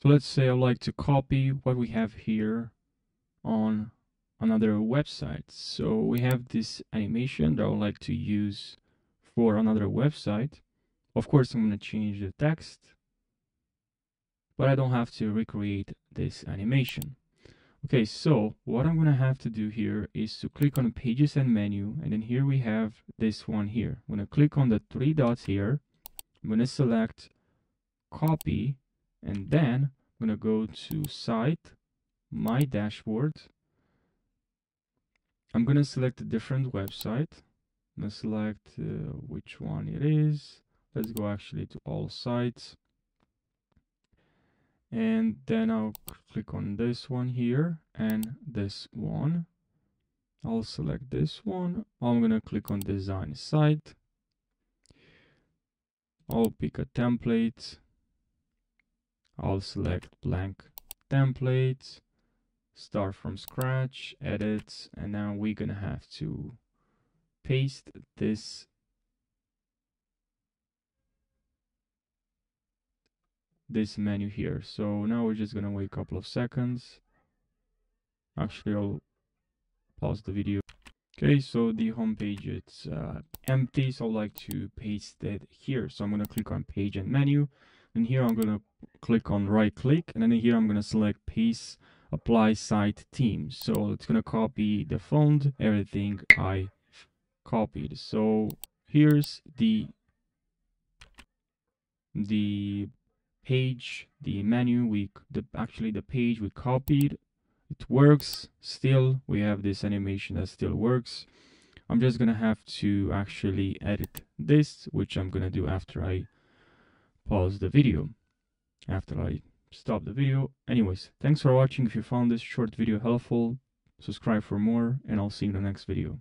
So let's say I'd like to copy what we have here on another website. So we have this animation that I would like to use for another website. Of course, I'm going to change the text, but I don't have to recreate this animation. Okay, so what I'm going to have to do here is to click on pages and menu, and then here we have this one here. I'm going to click on the three dots here. I'm going to select copy, and then I'm going to go to site, my dashboard. I'm going to select a different website. I'm going to select uh, which one it is. Let's go actually to all sites and then I'll click on this one here and this one I'll select this one I'm gonna click on design site I'll pick a template I'll select blank template start from scratch edit and now we're gonna have to paste this this menu here. So now we're just gonna wait a couple of seconds. Actually, I'll pause the video. Okay, so the home page it's uh, empty, so I'd like to paste it here. So I'm gonna click on page and menu, and here I'm gonna click on right click, and then here I'm gonna select paste apply site theme. So it's gonna copy the font, everything I copied. So here's the the page, the menu, we the actually the page we copied, it works still. We have this animation that still works. I'm just gonna have to actually edit this, which I'm gonna do after I pause the video, after I stop the video. Anyways, thanks for watching. If you found this short video helpful, subscribe for more, and I'll see you in the next video.